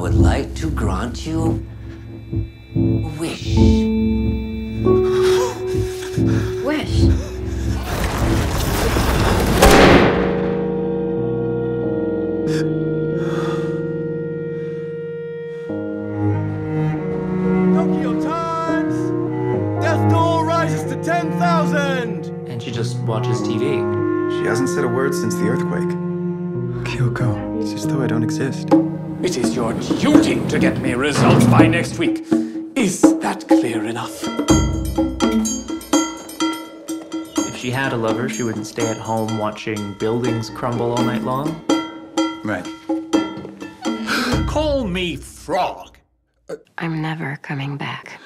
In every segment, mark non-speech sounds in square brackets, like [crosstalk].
would like to grant you a wish. Wish. Tokyo Times! Death toll rises to 10,000! And she just watches TV. She hasn't said a word since the earthquake. Kyoko, it's as though I don't exist. It is your duty to get me results by next week. Is that clear enough? If she had a lover, she wouldn't stay at home watching buildings crumble all night long. Right. [gasps] Call me Frog. I'm never coming back.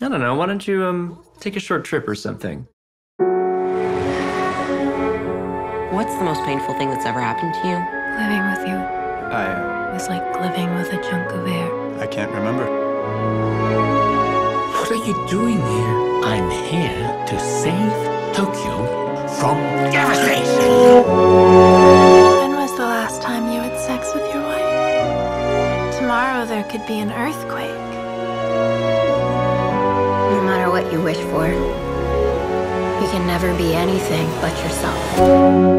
I don't know. Why don't you um take a short trip or something? What's the most painful thing that's ever happened to you? Living with you I, was like living with a chunk of air. uh, I can't remember. What are you doing here? I'm here to save Tokyo from devastation. When was the last time you had sex with your wife? Tomorrow there could be an earthquake. No matter what you wish for, you can never be anything but yourself.